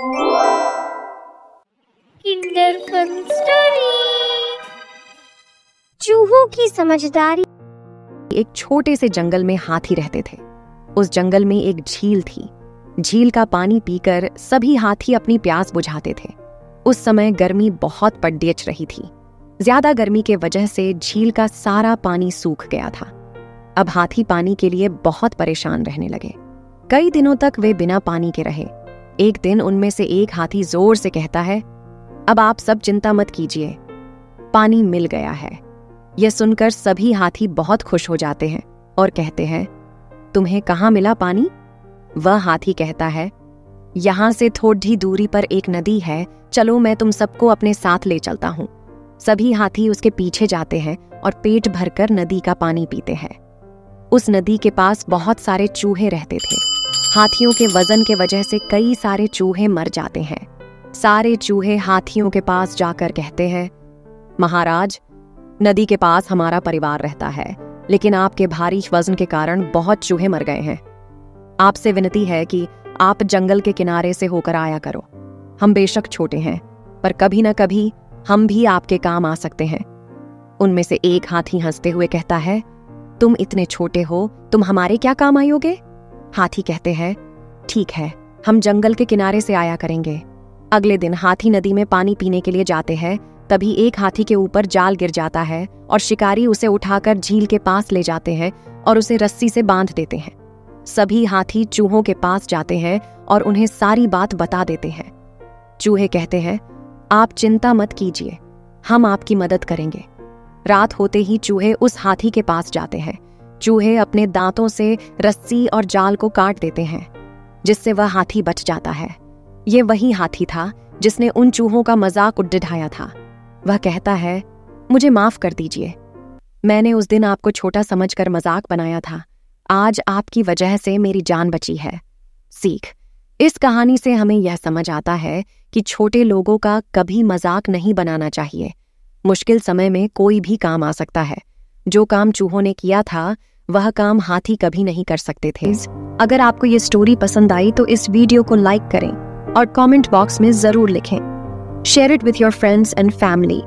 Story चूहों की समझदारी। एक छोटे से जंगल में हाथी रहते थे। उस जंगल में एक झील थी। झील का पानी पीकर सभी हाथी अपनी प्यास बुझाते थे। उस समय गर्मी बहुत पड्यच रही थी। ज़्यादा गर्मी के वजह से झील का सारा पानी सूख गया था। अब हाथी पानी के लिए बहुत परेशान रहने लगे। कई दिनों तक वे बिना पानी के रहे। एक दिन उनमें से एक हाथी ज़ोर से कहता है, अब आप सब चिंता मत कीजिए, पानी मिल गया है। यह सुनकर सभी हाथी बहुत खुश हो जाते हैं और कहते हैं, तुम्हें कहाँ मिला पानी? वह हाथी कहता है, यहाँ से थोड़ी दूरी पर एक नदी है, चलो मैं तुम सबको अपने साथ ले चलता हूँ। सभी हाथी उसके पीछे जाते हैं और पेट भरकर नदी का पानी पीते हैं। उस नदी के पास बहुत सारे चूहे रहते थे। हाथियों के वज़न के वजह से कई सारे चूहे मर जाते हैं। सारे चूहे हाथियों के पास जाकर कहते हैं, महाराज, नदी के पास हमारा परिवार रहता है, लेकिन आपके भारी वज़न के कारण बहुत चूहे मर गए हैं। आपसे विनती है कि आप जंगल के किनारे से होकर आया करो। हम बेशक छोटे हैं, पर कभी ना कभी हम भी आपके काम आ सकते हैं। उनमें से एक हाथी हँसते हुए कहता है, तुम इतने छोटे हो, तुम हमारे क्या काम आयोगे? हाथी कहते हैं, ठीक है, हम जंगल के किनारे से आया करेंगे। अगले दिन हाथी नदी में पानी पीने के लिए जाते हैं, तभी एक हाथी के ऊपर जाल गिर जाता है और शिकारी उसे उठाकर झील के पास ले जाते हैं और उसे रस्सी से बाँध देते हैं। सभी हाथी चूहों के पास जाते हैं और उन्हें सारी बात बता देते हैं। चूहे कहते हैं, आप चिंता मत कीजिए, हम आपकी मदद करेंगे। रात होते ही चूहे उस हाथी के पास जाते हैं। चूहे अपने दांतों से रस्सी और जाल को काट देते हैं, जिससे वह हाथी बच जाता है। ये वही हाथी था जिसने उन चूहों का मज़ाक उड्ढाया था। वह कहता है, मुझे माफ़ कर दीजिए। मैंने उस दिन आपको छोटा समझकर मज़ाक बनाया था। आज आपकी वजह से मेरी जान बची है। सीख। इस कहानी से हमें यह समझ आता है कि छोटे लोगों का कभी मज़ाक नहीं बनाना चाहिए। मुश्किल समय में कोई भी काम आ सकता है। जो काम चूहों ने किया था, वह काम हाथी कभी नहीं कर सकते थे। अगर आपको ये स्टोरी पसंद आई तो इस वीडियो को लाइक करें और कमेंट बॉक्स में ज़रूर लिखें। Share it with your friends and family